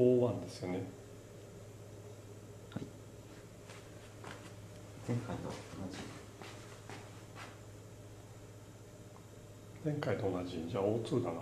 O1 ですよね。前回と同じ。前回と同じ。じゃあ O2 だな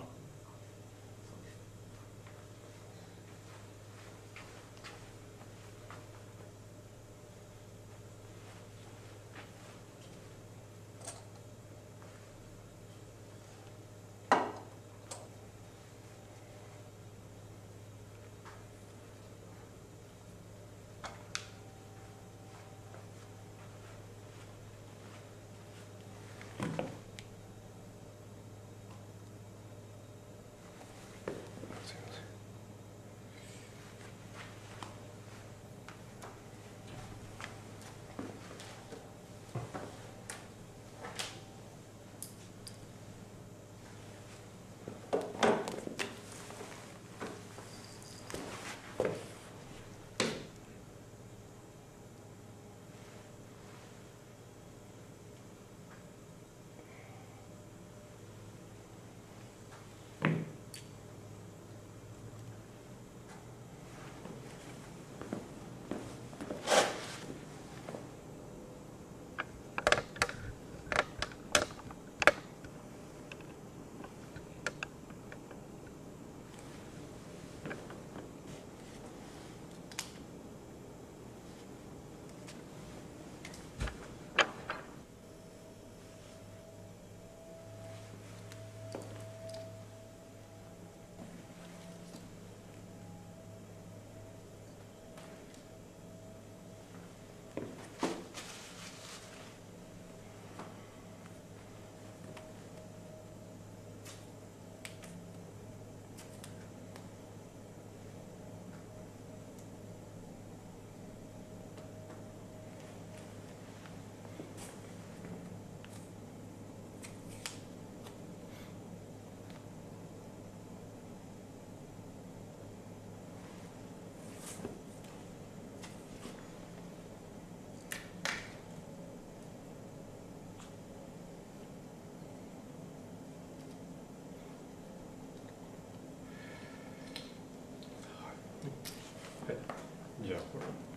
for